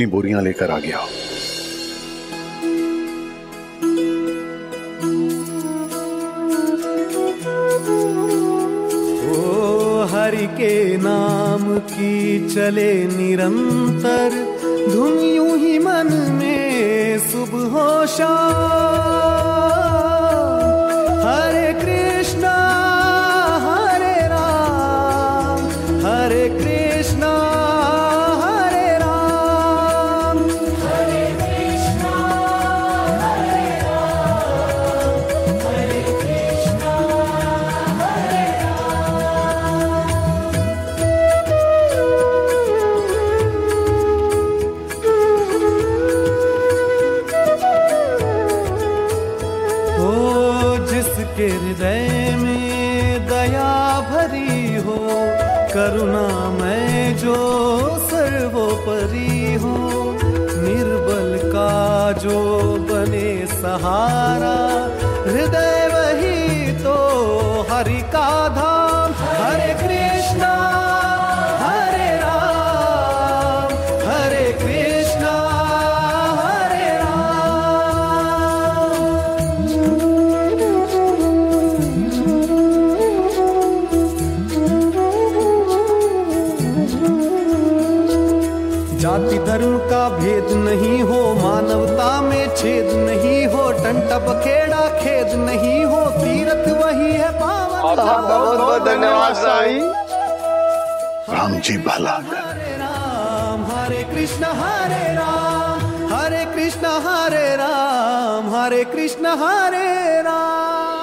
अपनी बोरियाँ लेकर आ गया। ओ हरि के नाम की चले निरंतर धुन यूँ ही मन में सुबह शाम। जी भला हरे राम हरे कृष्ण हरे राम हरे कृष्ण हरे राम हरे कृष्ण हरे राम।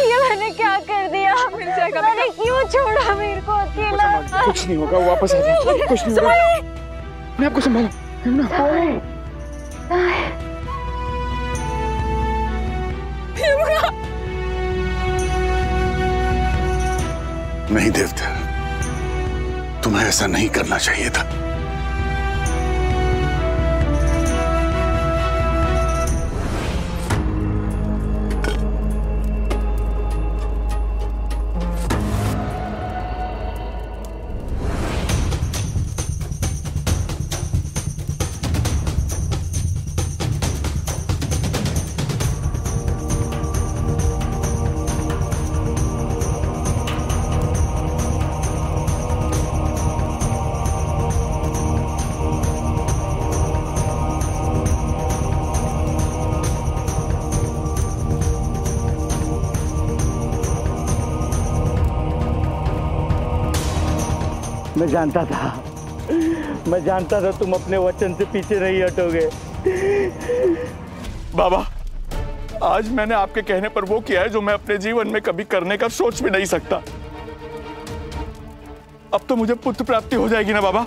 ये मैंने क्या कर दिया? मैंने क्यों छोड़ा मेरे को अकेला? कुछ नहीं होगा वापस आ जाओ कुछ नहीं होगा। मैं आपको संभालू नहीं देवते। तुम्हें ऐसा नहीं करना चाहिए था। मैं जानता था। मैं जानता था तुम अपने वचन से पीछे नहीं हटोगे। बाबा आज मैंने आपके कहने पर वो किया है जो मैं अपने जीवन में कभी करने का सोच भी नहीं सकता। अब तो मुझे पुत्र प्राप्ति हो जाएगी ना बाबा?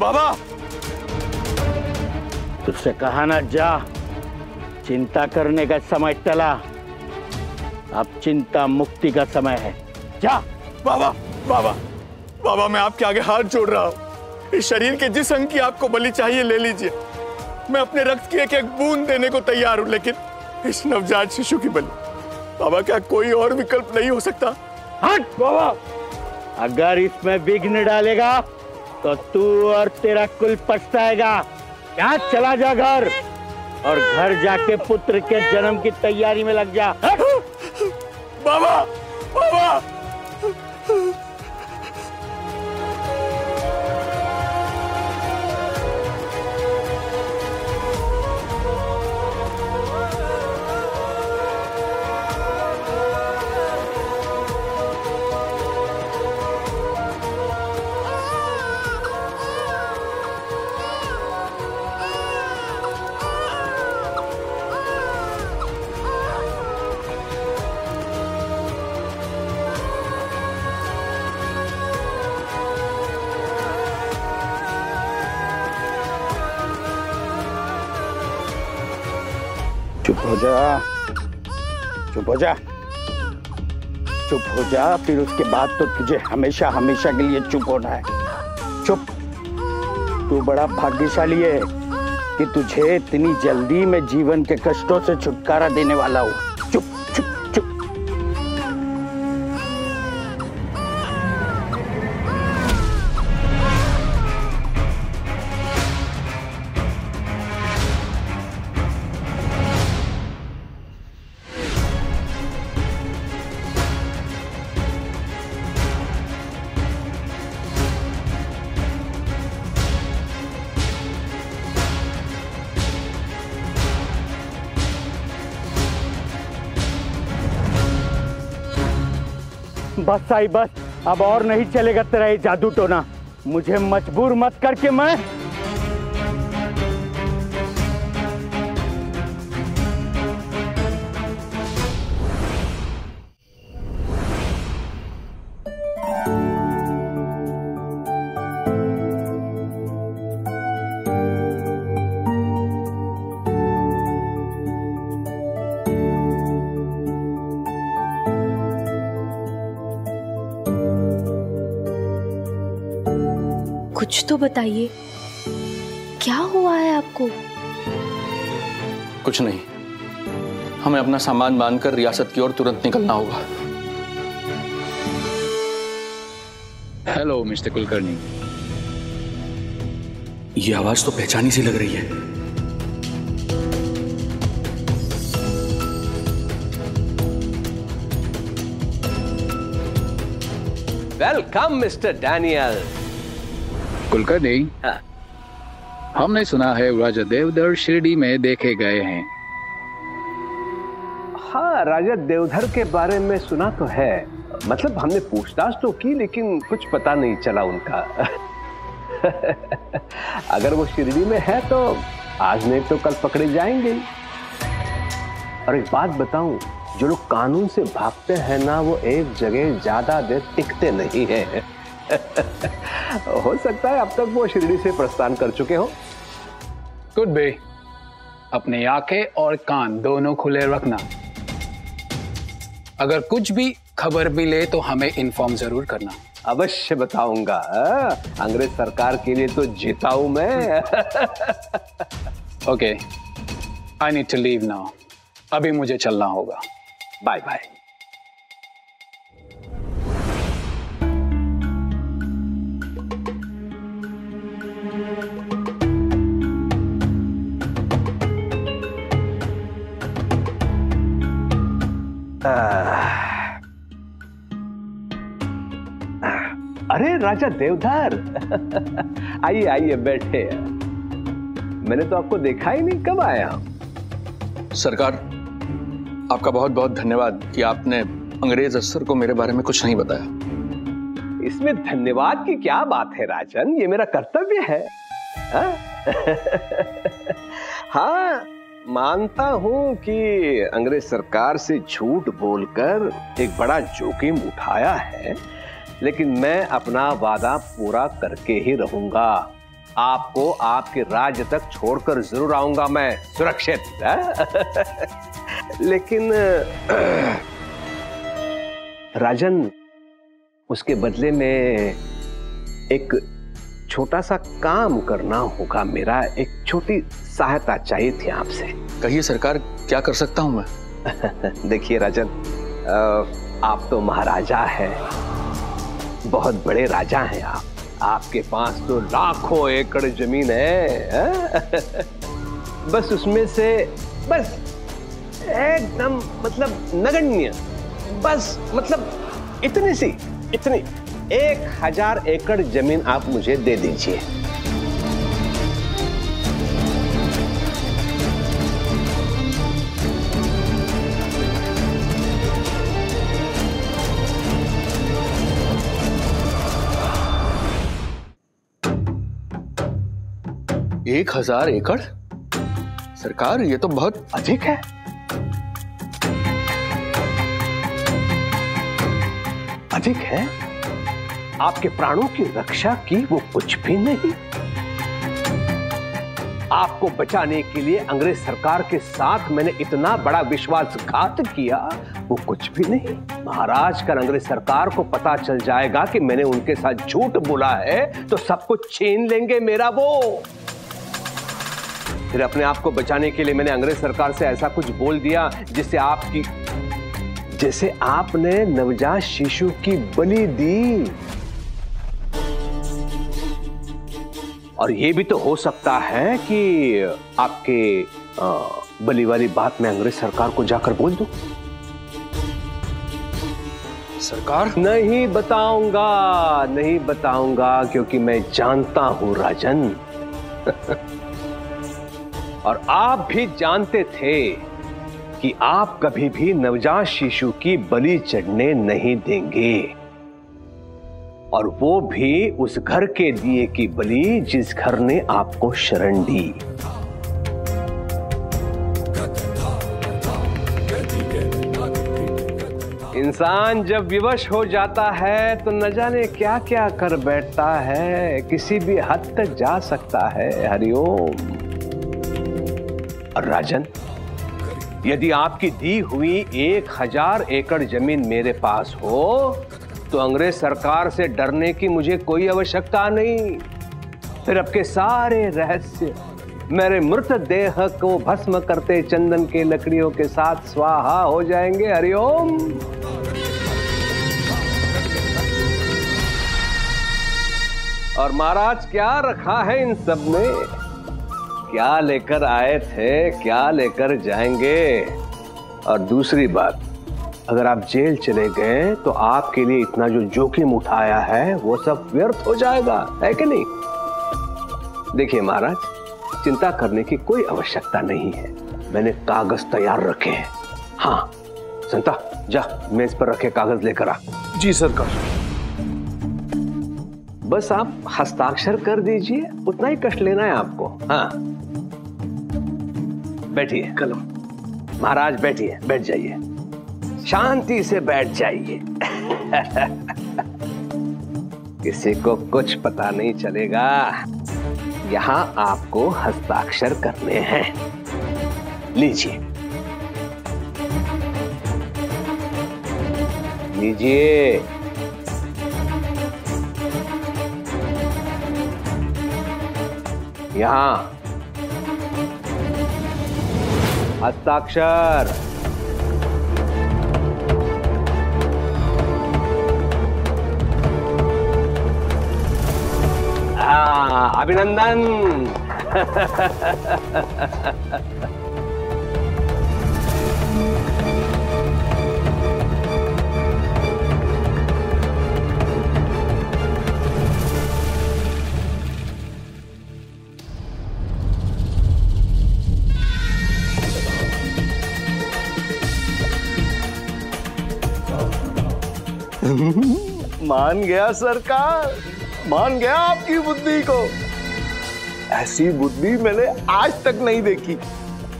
बाबा! तुझसे कहा ना जा चिंता करने का समय टला। अब चिंता मुक्ति का समय है। जा बाबा बाबा बाबा मैं आपके आगे हाथ जोड़ रहा हूँ। इस शरीर के जिस अंग की आपको बलि चाहिए ले लीजिए। मैं अपने रक्त की एक एक बूंद देने को तैयार हूँ लेकिन इस नवजात शिशु की बलि। बाबा क्या कोई और विकल्प नहीं हो सकता? हट बाबा! अगर इसमें विघ्न डालेगा तो तू और तेरा कुल पछताएगा। क्या चला जा घर और घर जाके पुत्र के जन्म की तैयारी में लग जा। हट! बाबा बाबा चुप हो जा चुप हो जा। चुप हो जा, फिर उसके बाद तो तुझे हमेशा हमेशा के लिए चुप होना है। चुप। तू बड़ा भाग्यशाली है कि तुझे इतनी जल्दी मैं जीवन के कष्टों से छुटकारा देने वाला हूँ। बस आई बस, अब और नहीं चलेगा तेरा ये जादू टोना। मुझे मजबूर मत करके मैं कुछ तो बताइए। क्या हुआ है आपको? कुछ नहीं। हमें अपना सामान बांधकर रियासत की ओर तुरंत निकलना होगा। हेलो मिस्टर कुलकर्णी ये आवाज़ तो पहचानी सी लग रही है। वेलकम मिस्टर डैनियल कुलकर्णी हाँ। हमने सुना है राजा देवदर शिरडी में देखे गए हैं। हाँ राजा देवधर के बारे में सुना तो है। मतलब हमने पूछताछ तो की लेकिन कुछ पता नहीं चला उनका। अगर वो शिरडी में है तो आज नहीं तो कल पकड़े जाएँगे। और एक बात बताऊँ जो लोग कानून से भागते हैं ना वो एक जगह ज़्यादा देर टिकते नहीं है। हो सकता है अब तक वो शिरडी से प्रस्थान कर चुके हो। गुड बे अपने आँखें और कान दोनों खुले रखना। अगर कुछ भी खबर मिले तो हमें इन्फॉर्म ज़रूर करना। अवश्य बताऊँगा? अंग्रेज़ सरकार के लिए तो जीता हूँ मैं। Okay I need to leave now अभी मुझे चलना होगा। बाय बाय राजा देवधर। आइए आइए बैठे मैंने तो आपको देखा ही नहीं कब आया सरकार आपका बहुत बहुत धन्यवाद कि आपने अंग्रेज़ अफसर को मेरे बारे में कुछ नहीं बताया। इसमें धन्यवाद की क्या बात है राजन? ये मेरा कर्तव्य है। हाँ? हाँ मानता हूँ कि अंग्रेज़ सरकार से झूठ बोलकर एक बड़ा जोखिम उठाया है। लेकिन मैं अपना वादा पूरा करके ही रहूँगा। आपको आपके राज्य तक छोड़कर ज़रूर आऊँगा मैं सुरक्षित हाँ? लेकिन राजन उसके बदले में एक छोटा सा काम करना होगा मेरा एक छोटी सहायता चाहिए थी आपसे। कहिए सरकार क्या कर सकता हूँ मैं? देखिए राजन आप तो महाराजा हैं। बहुत बड़े राजा हैं आप आपके पास तो लाखों एकड़ ज़मीन है? बस उसमें से, बस, एकदम मतलब नगण्य, बस मतलब इतनी सी, इतनी, एक हज़ार एकड़ ज़मीन आप मुझे दे दीजिए एक हज़ार एकड़? सरकार, ये तो बहुत अधिक है। अधिक है? आपके प्राणों की रक्षा की वो कुछ भी नहीं। आपको बचाने के लिए अंग्रेज़ सरकार के साथ मैंने इतना बड़ा विश्वासघात किया, वो कुछ भी नहीं। महाराज, कल अंग्रेज़ सरकार को पता चल जाएगा कि मैंने उनके साथ झूठ बोला है तो सब कुछ छीन लेंगे मेरा वो। फिर अपने आप को बचाने के लिए मैंने अंग्रेज़ सरकार से ऐसा कुछ बोल दिया जिससे आपकी जैसे आपने नवजात शिशु की बलि दी। और ये भी तो हो सकता है कि आपके बलि वाली बात मैं अंग्रेज़ सरकार को जाकर बोल दूँ। सरकार? नहीं बताऊँगा नहीं बताऊँगा क्योंकि मैं जानता हूँ राजन। और आप भी जानते थे कि आप कभी भी नवजात शिशु की बलि चढ़ने नहीं देंगे। और वो भी उस घर के दिए की बलि जिस घर ने आपको शरण दी। इंसान जब विवश हो जाता है तो न जाने क्या क्या कर बैठता है, किसी भी हद तक जा सकता है। हरिओम और राजन, यदि आपकी दी हुई एक हज़ार एकड़ ज़मीन मेरे पास हो तो अंग्रेज़ सरकार से डरने की मुझे कोई आवश्यकता नहीं। फिर आपके सारे रहस्य मेरे मृत देह को भस्म करते चंदन के लकड़ियों के साथ स्वाहा हो जाएँगे, हरिओम। और महाराज, क्या रखा है इन सब में? क्या लेकर आए थे क्या लेकर जाएँगे? और दूसरी बात अगर आप जेल चले गए तो आपके लिए इतना जो जोखिम उठाया है वो सब व्यर्थ हो जाएगा है कि नहीं? देखिए महाराज चिंता करने की कोई आवश्यकता नहीं है। मैंने कागज़ तैयार रखे हैं। हाँ संता जा मेज पर रखे कागज़ लेकर आ। जी सरकार बस आप हस्ताक्षर कर दीजिए उतना ही कष्ट लेना है आपको। हाँ। बैठिए। कलो महाराज, बैठिए। बैठ जाइए। शांति से बैठ जाइए। किसी को कुछ पता नहीं चलेगा। यहाँ आपको हस्ताक्षर करने हैं। लीजिए। लीजिए। यहाँ। हस्ताक्षर। हाँ, अभिनंदन। मान गया सरकार मान गया आपकी बुद्धि को। ऐसी बुद्धि मैंने आज तक नहीं देखी।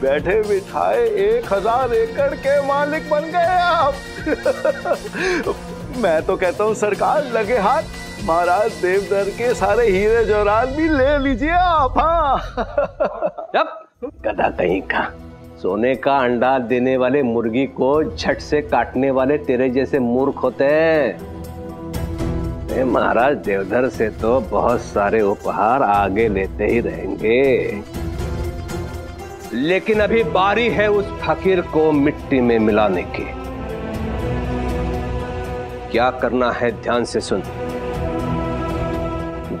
बैठे बिठाए एक हज़ार एकड़ के मालिक बन गए आप। मैं तो कहता हूँ सरकार लगे हाथ। महाराज देवदर के सारे हीरे जवाहरात भी ले लीजिए आप हाँ। जब गधा कहीं का। सोने का अंडा देने वाले मुर्गी को झट से काटने वाले तेरे जैसे मूर्ख होते हैं। महाराज, देवधर से तो बहुत सारे उपहार आगे लेते ही रहेंगे। लेकिन अभी बारी है उस फकीर को मिट्टी में मिलाने की। क्या करना है ध्यान से सुन।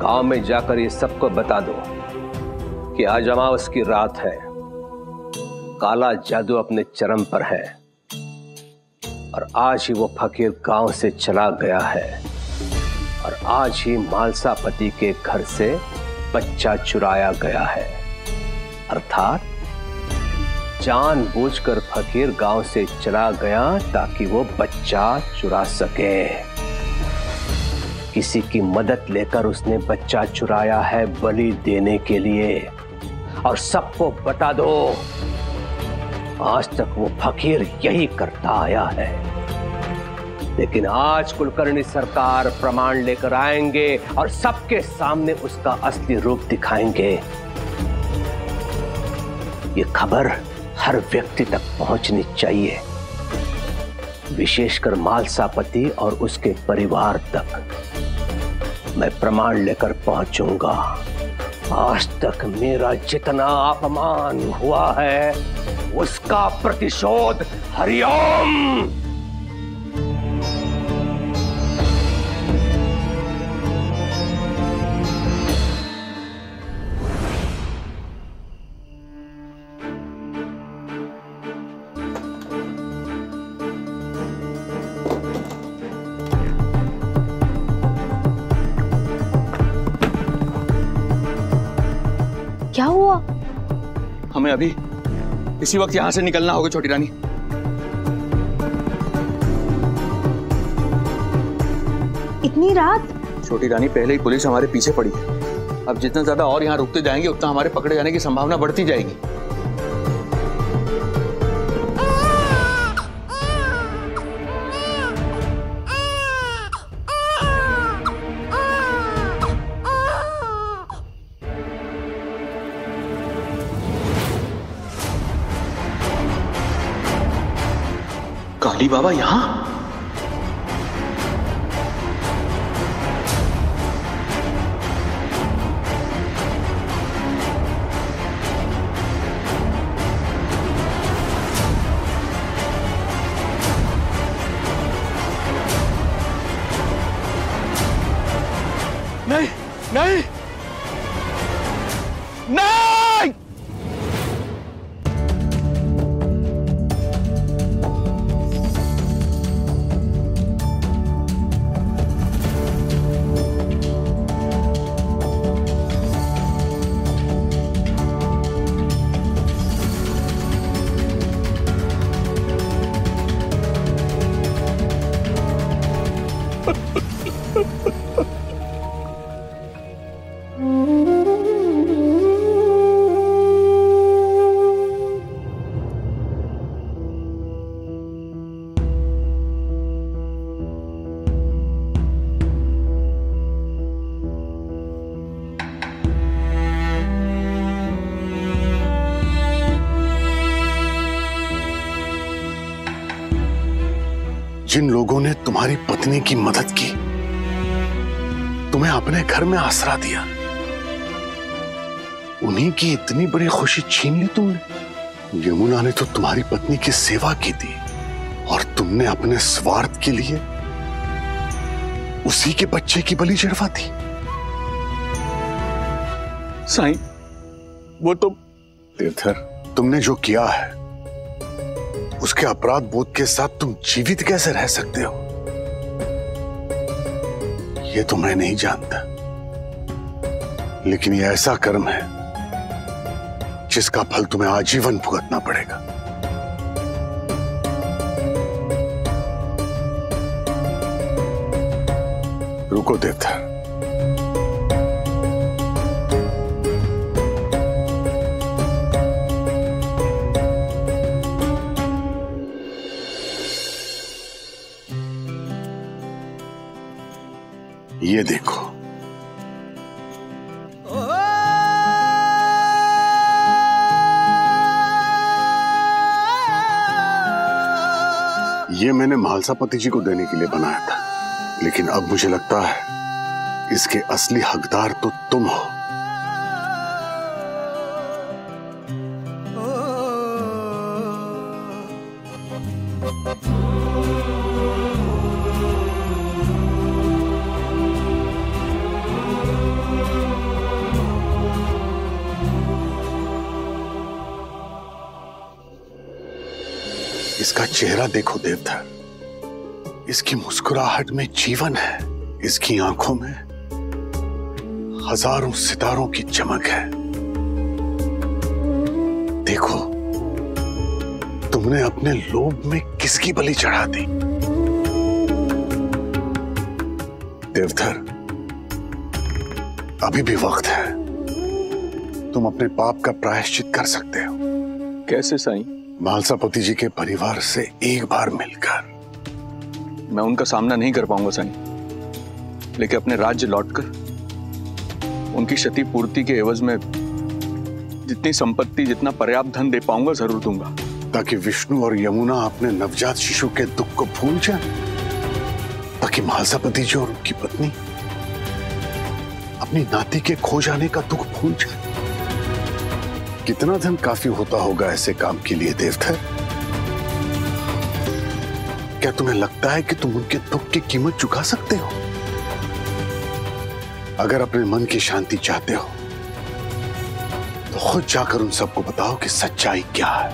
गाँव में जाकर ये सबको बता दो कि आज अमावस की रात है। काला जादू अपने चरम पर है। और आज ही वो फकीर गाँव से चला गया है। और आज ही मालसा पति के घर से बच्चा चुराया गया है। अर्थात जानबूझकर फकीर गाँव से चला गया ताकि वो बच्चा चुरा सके। किसी की मदद लेकर उसने बच्चा चुराया है बलि देने के लिए। और सबको बता दो, आज तक वो फकीर यही करता आया है। लेकिन आज कुलकर्णी सरकार प्रमाण लेकर आएँगे और सबके सामने उसका असली रूप दिखाएँगे। ये खबर हर व्यक्ति तक पहुंचनी चाहिए, विशेषकर मालसापति और उसके परिवार तक। मैं प्रमाण लेकर पहुंचूँगा। आज तक मेरा जितना अपमान हुआ है, उसका प्रतिशोध हरिओम! क्या हुआ? हमें अभी इसी वक्त यहाँ से निकलना होगा छोटी रानी। इतनी रात? छोटी रानी पहले ही पुलिस हमारे पीछे पड़ी। है अब जितना ज़्यादा और यहाँ रुकते जाएँगे उतना हमारे पकड़े जाने की संभावना बढ़ती जाएगी। काली बाबा यहाँ? पत्नी की मदद की। तुम्हें अपने घर में आसरा दिया। उन्हीं की इतनी बड़ी खुशी छीन ली तुमने। यमुना ने तो तुम्हारी पत्नी की सेवा की थी और तुमने अपने स्वार्थ के लिए उसी के बच्चे की बलि चढ़वा दी। साईं वो तो तीर्थर तुमने जो किया है उसके अपराध बोध के साथ तुम जीवित कैसे रह सकते हो? ये तो मैं नहीं जानता। लेकिन ये ऐसा कर्म है, जिसका फल तुम्हें आजीवन भुगतना पड़ेगा। रुको देवधर ये देखो। ये मैंने महालसा पति जी को देने के लिए बनाया था। लेकिन अब मुझे लगता है, इसके असली हकदार तो तुम हो। इसका चेहरा देखो देवधर इसकी मुस्कुराहट में जीवन है, इसकी आँखों में हज़ारों सितारों की चमक है। देखो, तुमने अपने लोभ में किसकी बलि चढ़ा दी? देवधर, अभी भी वक्त है। तुम अपने पाप का प्रायश्चित कर सकते हो। कैसे, साईं? मालसापति जी के परिवार से एक बार मिलकर। मैं उनका सामना नहीं कर पाऊँगा साईं लेकिन अपने राज्य लौटकर उनकी क्षति पूर्ति के एवज में जितनी संपत्ति जितना पर्याप्त धन दे पाऊँगा ज़रूर दूँगा। ताकि विष्णु और यमुना अपने नवजात शिशु के दुख को भूल जाए ताकि मालसापति जी और उनकी पत्नी अपनी नाती के खो जाने का दुख भूल जाए। कितना धन काफ़ी होता होगा ऐसे काम के लिए देवधर क्या तुम्हें लगता है कि तुम उनके दुख की कीमत चुका सकते हो? अगर अपने मन की शांति चाहते हो तो खुद जाकर उन सबको बताओ कि सच्चाई क्या है।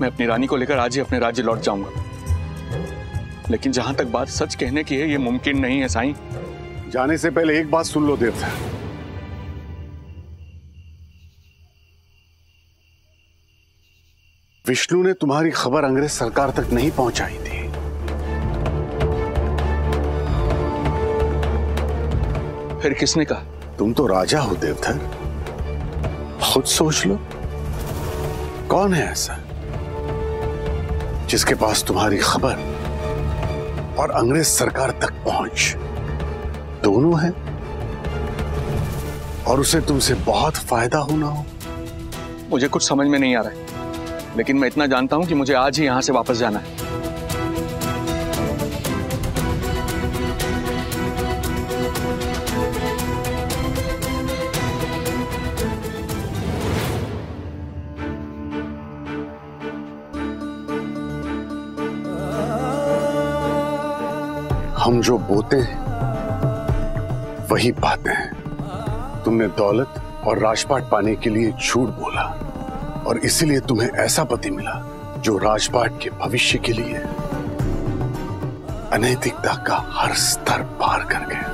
मैं अपनी रानी को लेकर आज ही अपने राज्य लौट जाऊँगा। लेकिन जहाँ तक बात सच कहने की है, ये मुमकिन नहीं है, साईं। जाने से पहले एक बात सुन लो देवता विष्णु ने तुम्हारी खबर अंग्रेज़ सरकार तक नहीं पहुंचाई थी। फिर किसने कहा? तुम तो राजा हो देवधर। खुद सोच लो। कौन है ऐसा? जिसके पास तुम्हारी खबर और अंग्रेज़ सरकार तक पहुँच। दोनों है। और उसे तुमसे बहुत फ़ायदा होना हो। मुझे कुछ समझ में नहीं आ रहा है लेकिन मैं इतना जानता हूँ कि मुझे आज ही यहाँ से वापस जाना है। हम जो बोते हैं वही बातें हैं। तुमने दौलत और राजपाट पाने के लिए झूठ बोला और इसीलिए तुम्हें ऐसा पति मिला जो राजपाट के भविष्य के लिए अनैतिकता का हर स्तर पार कर गया।